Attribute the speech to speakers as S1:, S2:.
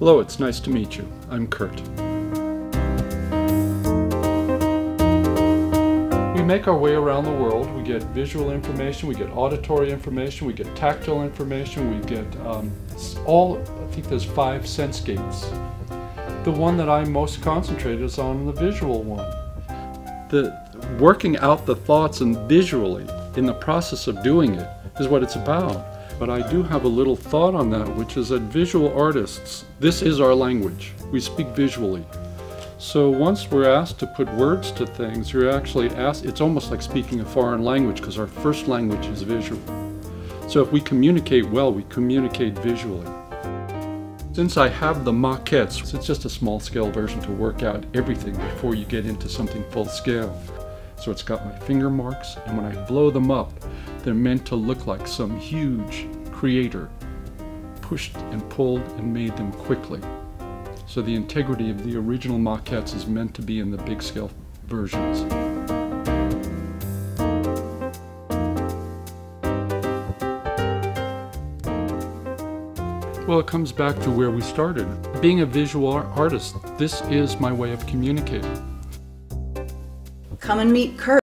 S1: Hello, it's nice to meet you. I'm Curt. We make our way around the world. We get visual information, we get auditory information, we get tactile information, we get um, all, I think there's five sense gates. The one that I'm most concentrated is on the visual one. The working out the thoughts and visually in the process of doing it is what it's about. But I do have a little thought on that, which is that visual artists, this is our language. We speak visually. So once we're asked to put words to things, you're actually asked, it's almost like speaking a foreign language because our first language is visual. So if we communicate well, we communicate visually. Since I have the maquettes, it's just a small scale version to work out everything before you get into something full scale. So it's got my finger marks, and when I blow them up, they're meant to look like some huge creator pushed and pulled and made them quickly. So the integrity of the original maquettes is meant to be in the big scale versions. Well, it comes back to where we started. Being a visual artist, this is my way of communicating.
S2: Come and meet Curt.